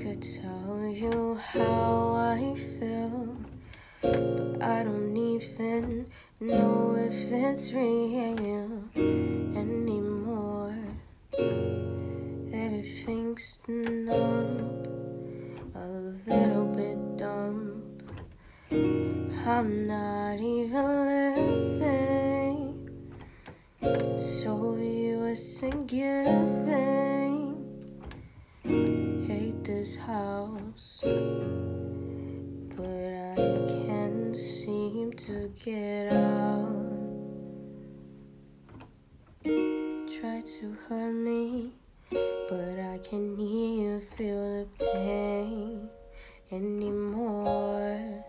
could tell you how I feel, but I don't even know if it's real anymore. Everything's numb, a little bit dumb. I'm not even living, so you isn't giving. This house, but I can't seem to get out. Try to hurt me, but I can't even feel the pain anymore.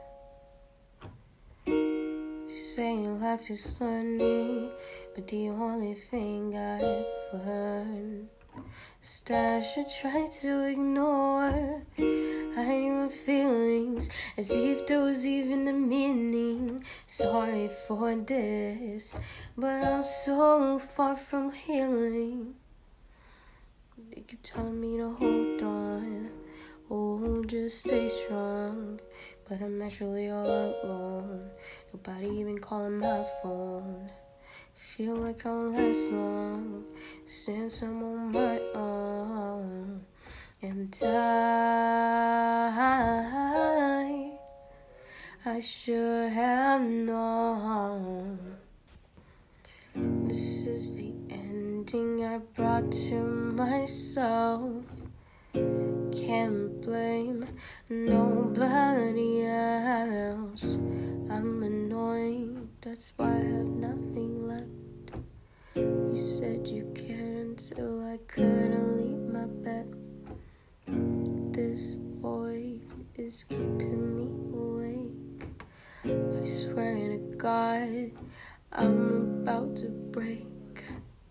Saying life is learning, but the only thing I've learned I should try to ignore hiding my feelings as if there was even a meaning. Sorry for this, but I'm so far from healing. They keep telling me to hold on, oh, just stay strong. But I'm actually all alone. Nobody even calling my phone. Feel like I'll last long since I'm on my. And I, I should have known. This is the ending I brought to myself. Can't blame nobody else. I'm annoyed, that's why I have nothing left. You said you cared until I couldn't leave my bed. Is keeping me awake. I swear to God, I'm about to break.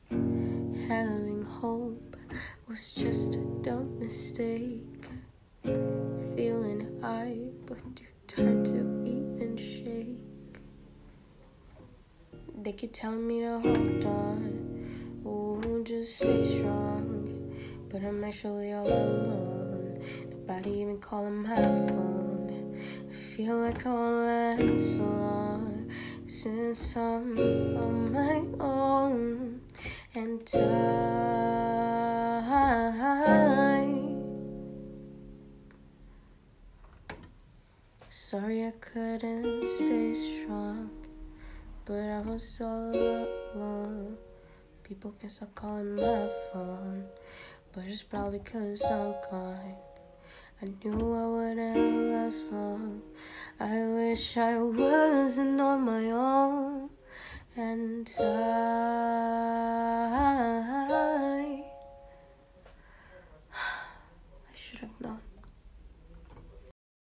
Having hope was just a dumb mistake. Feeling high, but too tired to even shake. They keep telling me to hold on, oh, just stay strong. But I'm actually all alone. Nobody even calling my phone. I feel like I'll last long since I'm on my own. And I, sorry I couldn't stay strong, but I was all alone. People can stop calling my phone, but it's probably cause I'm gone. I knew I wouldn't last long. I wish I wasn't on my own. And I